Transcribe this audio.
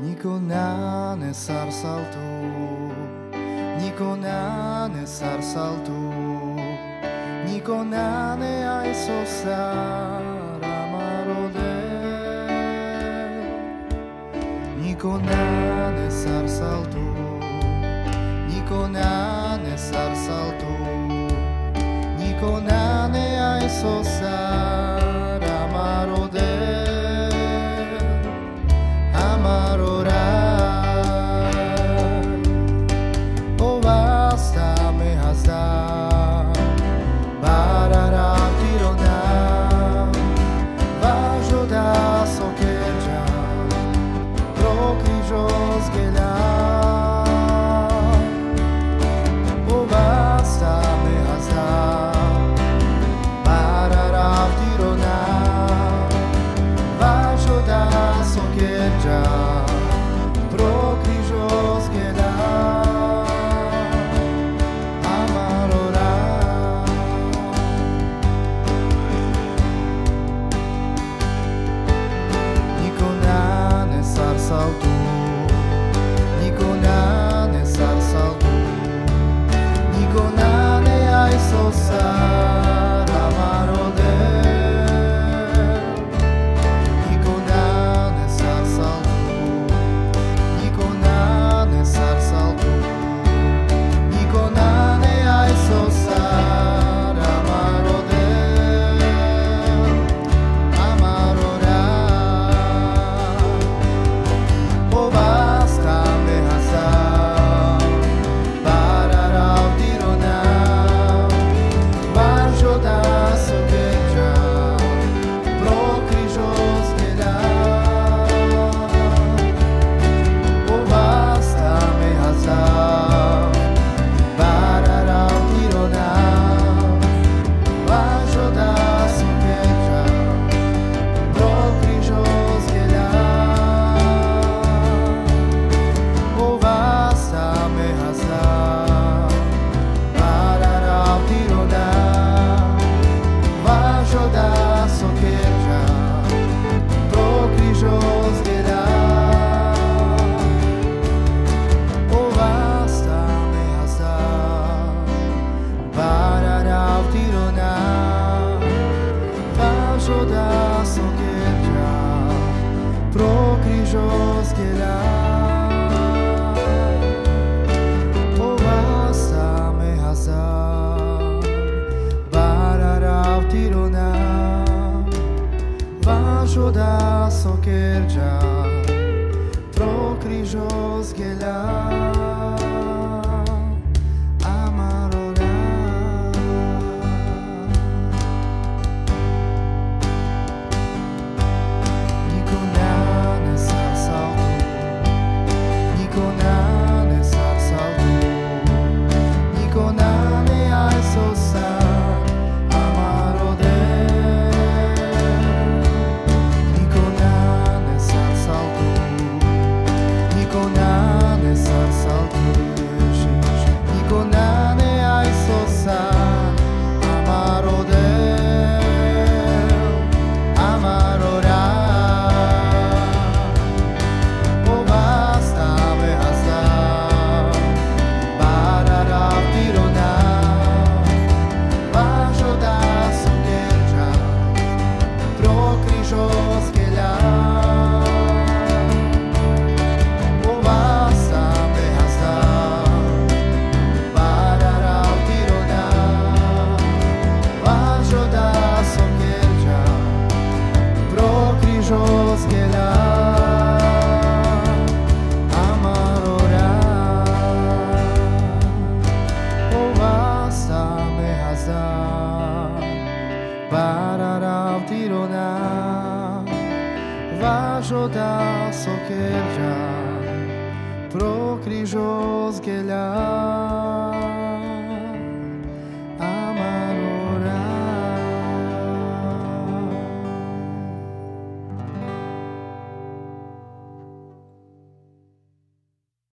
Николя не сарсал tu, Николя не сарсал tu, Николя не ай сосар амароде. Николя не сарсал tu, Николя не сарсал tu, Николя не ай сосар chose qu'elle a. Oh, hasa me hasa, bararav tirona, vajoda pro kryžos qu'elle. con judas o kelyje pro kryžiaus gėlę